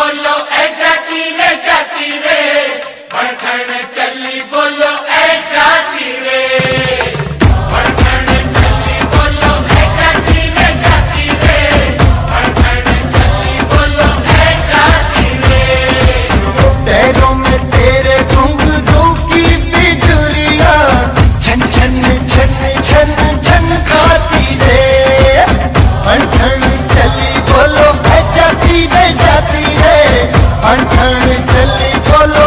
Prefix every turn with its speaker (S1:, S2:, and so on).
S1: बोलो पंठन चली बोलो